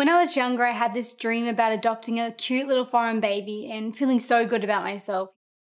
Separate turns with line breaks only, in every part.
When I was younger, I had this dream about adopting a cute little foreign baby and feeling so good about myself.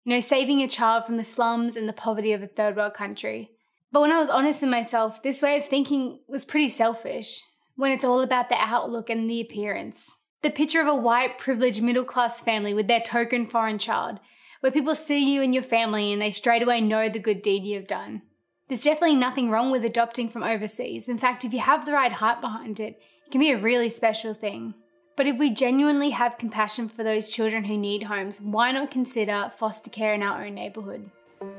You know, saving a child from the slums and the poverty of a third world country. But when I was honest with myself, this way of thinking was pretty selfish, when it's all about the outlook and the appearance. The picture of a white, privileged, middle class family with their token foreign child, where people see you and your family and they straight away know the good deed you've done. There's definitely nothing wrong with adopting from overseas. In fact, if you have the right heart behind it, can be a really special thing. But if we genuinely have compassion for those children who need homes, why not consider foster care in our own neighbourhood?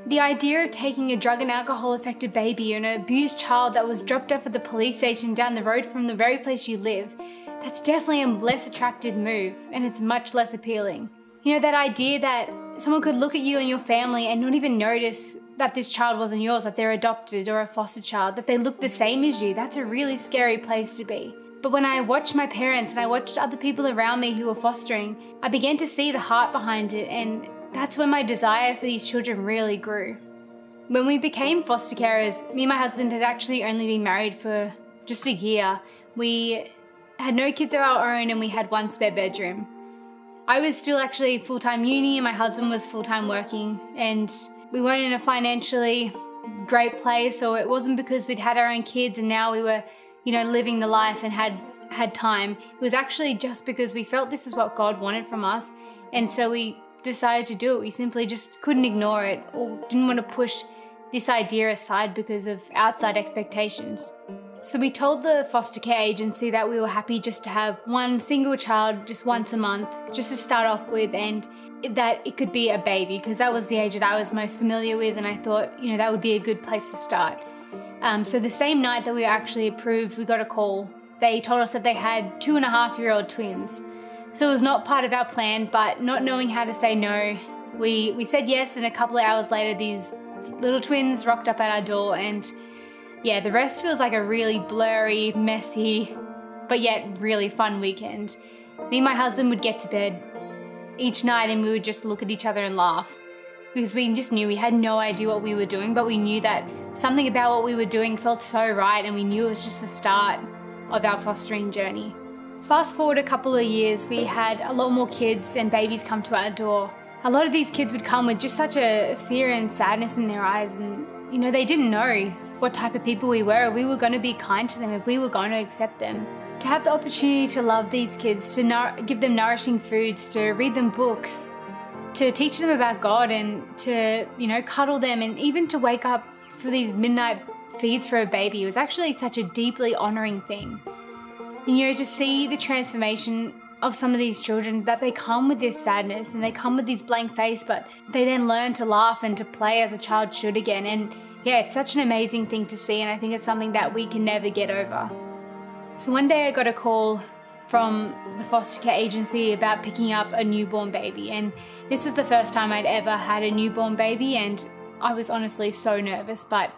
The idea of taking a drug and alcohol affected baby or an abused child that was dropped off at the police station down the road from the very place you live, that's definitely a less attractive move and it's much less appealing. You know, that idea that someone could look at you and your family and not even notice that this child wasn't yours, that they're adopted or a foster child, that they look the same as you, that's a really scary place to be. But when I watched my parents and I watched other people around me who were fostering, I began to see the heart behind it, and that's when my desire for these children really grew. When we became foster carers, me and my husband had actually only been married for just a year. We had no kids of our own and we had one spare bedroom. I was still actually full time uni and my husband was full time working, and we weren't in a financially great place, so it wasn't because we'd had our own kids and now we were you know, living the life and had had time. It was actually just because we felt this is what God wanted from us, and so we decided to do it. We simply just couldn't ignore it or didn't want to push this idea aside because of outside expectations. So we told the foster care agency that we were happy just to have one single child just once a month, just to start off with, and that it could be a baby because that was the age that I was most familiar with, and I thought, you know, that would be a good place to start. Um, so the same night that we were actually approved, we got a call. They told us that they had two and a half year old twins. So it was not part of our plan, but not knowing how to say no, we, we said yes, and a couple of hours later, these little twins rocked up at our door, and yeah, the rest feels like a really blurry, messy, but yet really fun weekend. Me and my husband would get to bed each night and we would just look at each other and laugh because we just knew we had no idea what we were doing, but we knew that something about what we were doing felt so right, and we knew it was just the start of our fostering journey. Fast forward a couple of years, we had a lot more kids and babies come to our door. A lot of these kids would come with just such a fear and sadness in their eyes, and you know, they didn't know what type of people we were, if we were going to be kind to them, if we were going to accept them. To have the opportunity to love these kids, to give them nourishing foods, to read them books, to teach them about God and to, you know, cuddle them and even to wake up for these midnight feeds for a baby was actually such a deeply honoring thing. And, you know, to see the transformation of some of these children that they come with this sadness and they come with this blank face, but they then learn to laugh and to play as a child should again. And yeah, it's such an amazing thing to see, and I think it's something that we can never get over. So one day I got a call from the foster care agency about picking up a newborn baby. And this was the first time I'd ever had a newborn baby, and I was honestly so nervous, but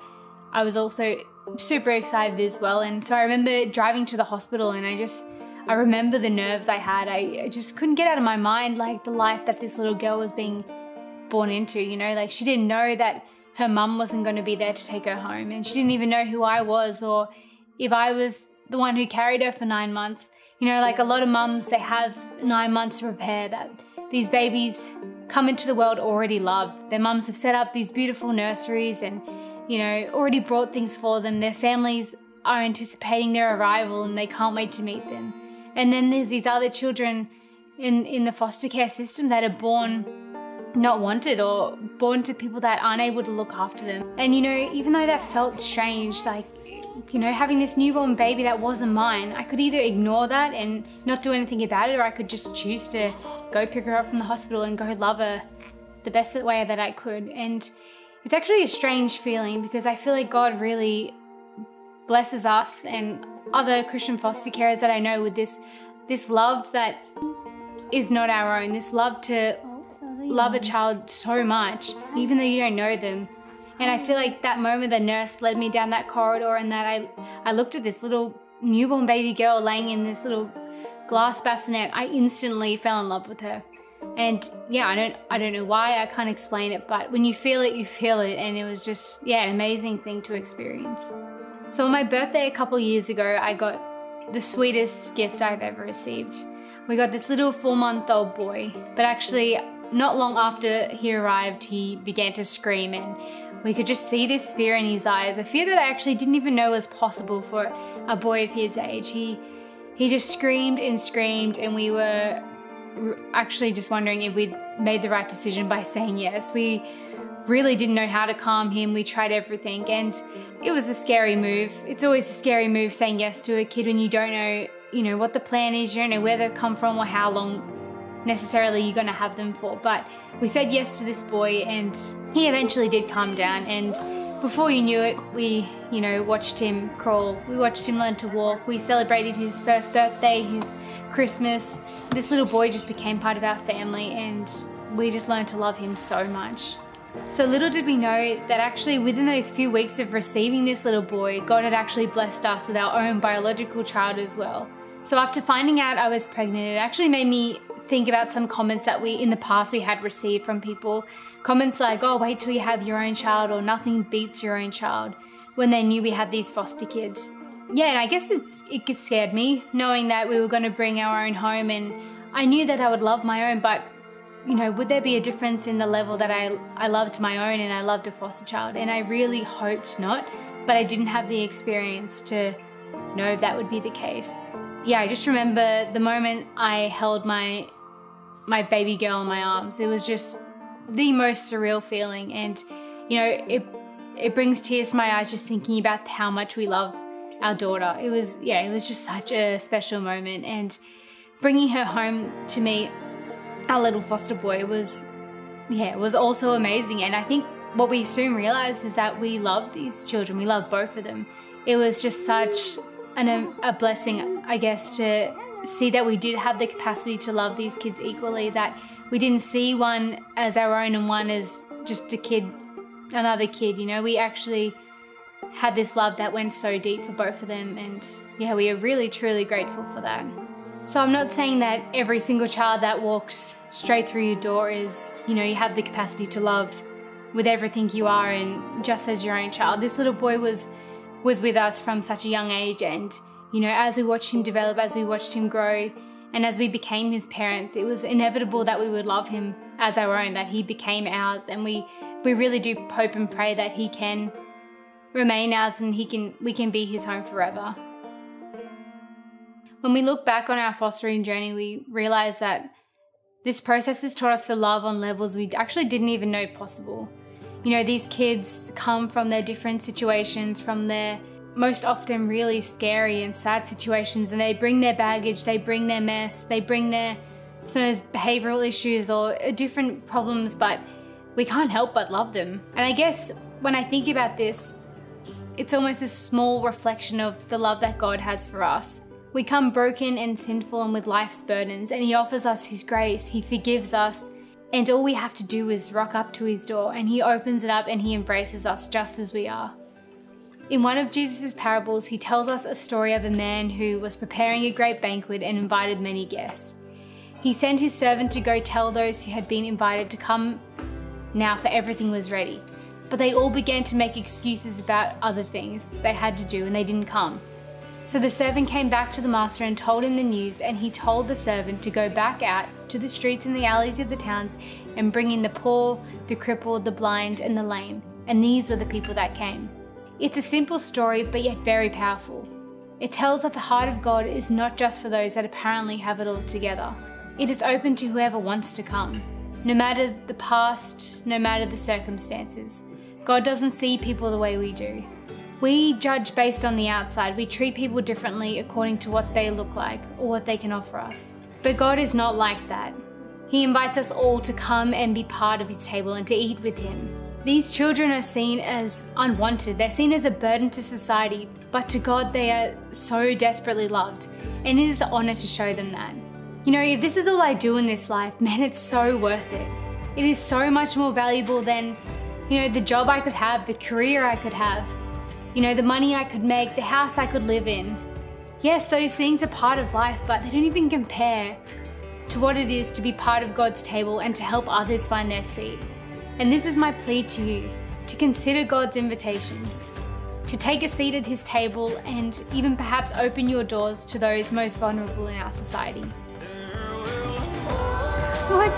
I was also super excited as well. And so I remember driving to the hospital, and I just I remember the nerves I had. I, just couldn't get out of my mind like the life that this little girl was being born into, you know, like she didn't know that her mum wasn't going to be there to take her home, and she didn't even know who I was or if I was the one who carried her for nine months. You know, like a lot of mums, they have nine months to prepare that these babies come into the world already loved. Their mums have set up these beautiful nurseries and, you know, already brought things for them. Their families are anticipating their arrival and they can't wait to meet them. And then there's these other children in, in the foster care system that are born not wanted or born to people that aren't able to look after them. And you know, even though that felt strange, like, you know, having this newborn baby that wasn't mine, I could either ignore that and not do anything about it, or I could just choose to go pick her up from the hospital and go love her the best way that I could. And it's actually a strange feeling because I feel like God really blesses us and other Christian foster carers that I know with this this love that is not our own, this love to love a child so much, even though you don't know them. And I feel like that moment the nurse led me down that corridor and that I, I looked at this little newborn baby girl laying in this little glass bassinet, I instantly fell in love with her. And yeah, I don't I don't know why, I can't explain it, but when you feel it, you feel it and it was just yeah, an amazing thing to experience. So on my birthday a couple years ago, I got the sweetest gift I've ever received. We got this little four month old boy, but actually, not long after he arrived, he began to scream, and we could just see this fear in his eyes a fear that I actually didn't even know was possible for a boy of his age. He he just screamed and screamed, and we were actually just wondering if we'd made the right decision by saying yes. We really didn't know how to calm him. We tried everything, and it was a scary move. It's always a scary move saying yes to a kid when you don't know, you know, what the plan is, you don't know where they've come from or how long necessarily you're going to have them for. But we said yes to this boy, and he eventually did calm down. And before you knew it, we, you know, watched him crawl. We watched him learn to walk. We celebrated his first birthday, his Christmas. This little boy just became part of our family, and we just learned to love him so much. So little did we know that actually within those few weeks of receiving this little boy, God had actually blessed us with our own biological child as well. So after finding out I was pregnant, it actually made me think about some comments that we in the past we had received from people. Comments like, oh, wait till you have your own child or nothing beats your own child when they knew we had these foster kids. Yeah, and I guess it's it scared me knowing that we were going to bring our own home and I knew that I would love my own, but you know, would there be a difference in the level that I, I loved my own and I loved a foster child? And I really hoped not, but I didn't have the experience to know if that would be the case. Yeah, I just remember the moment I held my my baby girl in my arms. It was just the most surreal feeling and you know, it it brings tears to my eyes just thinking about how much we love our daughter. It was yeah, it was just such a special moment and bringing her home to me our little foster boy was, yeah, it was also amazing. And I think what we soon realized is that we love these children. We love both of them. It was just such an, a blessing, I guess, to see that we did have the capacity to love these kids equally, that we didn't see one as our own and one as just a kid, another kid. You know, we actually had this love that went so deep for both of them. And yeah, we are really, truly grateful for that. So I'm not saying that every single child that walks straight through your door is, you know, you have the capacity to love with everything you are and just as your own child. This little boy was was with us from such a young age and, you know, as we watched him develop, as we watched him grow, and as we became his parents, it was inevitable that we would love him as our own, that he became ours, and we we really do hope and pray that he can remain ours and he can we can be his home forever. When we look back on our fostering journey, we realize that this process has taught us to love on levels we actually didn't even know possible. You know, these kids come from their different situations, from their most often really scary and sad situations, and they bring their baggage, they bring their mess, they bring their sometimes behavioral issues or uh, different problems, but we can't help but love them. And I guess when I think about this, it's almost a small reflection of the love that God has for us. We come broken and sinful and with life's burdens, and He offers us His grace, He forgives us, and all we have to do is rock up to His door, and He opens it up and He embraces us just as we are. In one of Jesus' parables, he tells us a story of a man who was preparing a great banquet and invited many guests. He sent his servant to go tell those who had been invited to come now, for everything was ready. But they all began to make excuses about other things they had to do and they didn't come. So the servant came back to the master and told him the news, and he told the servant to go back out to the streets and the alleys of the towns and bring in the poor, the crippled, the blind, and the lame. And these were the people that came. It's a simple story, but yet very powerful. It tells that the heart of God is not just for those that apparently have it all together. It is open to whoever wants to come. No matter the past, no matter the circumstances. God doesn't see people the way we do. We judge based on the outside. We treat people differently according to what they look like or what they can offer us. But God is not like that. He invites us all to come and be part of His table and to eat with Him. These children are seen as unwanted, they're seen as a burden to society, but to God they are so desperately loved, and it is an honour to show them that. You know, if this is all I do in this life, man, it's so worth it. It is so much more valuable than, you know, the job I could have, the career I could have, you know, the money I could make, the house I could live in. Yes, those things are part of life, but they don't even compare to what it is to be part of God's table and to help others find their seat. And this is my plea to you to consider God's invitation. to take a seat at his table and even perhaps open your doors to those most vulnerable in our society. What?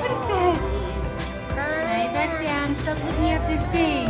What is that? Hey, back down. Stop looking at this thing.